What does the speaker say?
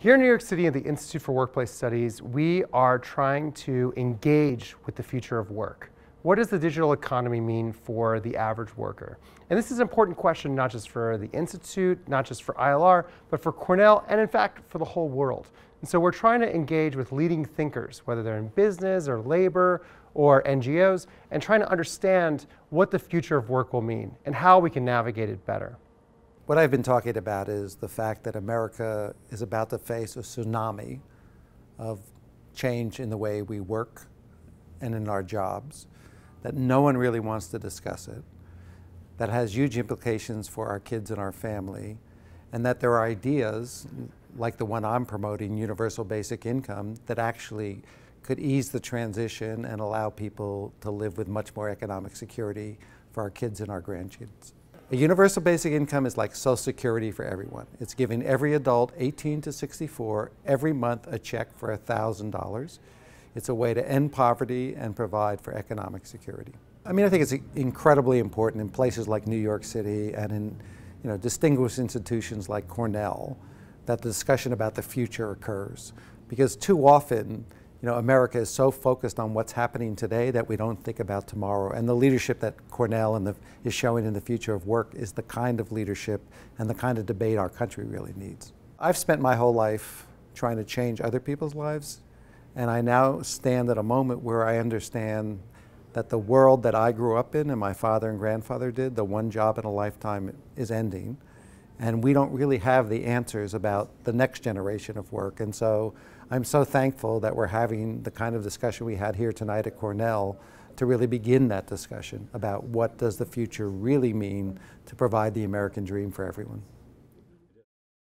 Here in New York City at the Institute for Workplace Studies, we are trying to engage with the future of work. What does the digital economy mean for the average worker? And this is an important question not just for the Institute, not just for ILR, but for Cornell, and in fact for the whole world. And so we're trying to engage with leading thinkers, whether they're in business or labor or NGOs, and trying to understand what the future of work will mean and how we can navigate it better. What I've been talking about is the fact that America is about to face a tsunami of change in the way we work and in our jobs, that no one really wants to discuss it, that has huge implications for our kids and our family, and that there are ideas like the one I'm promoting, universal basic income, that actually could ease the transition and allow people to live with much more economic security for our kids and our grandkids. A universal basic income is like Social Security for everyone. It's giving every adult 18 to 64 every month a check for $1,000. It's a way to end poverty and provide for economic security. I mean, I think it's incredibly important in places like New York City and in you know, distinguished institutions like Cornell that the discussion about the future occurs. Because too often, you know, America is so focused on what's happening today that we don't think about tomorrow. And the leadership that Cornell the, is showing in the future of work is the kind of leadership and the kind of debate our country really needs. I've spent my whole life trying to change other people's lives, and I now stand at a moment where I understand that the world that I grew up in and my father and grandfather did, the one job in a lifetime, is ending. And we don't really have the answers about the next generation of work. And so I'm so thankful that we're having the kind of discussion we had here tonight at Cornell to really begin that discussion about what does the future really mean to provide the American dream for everyone.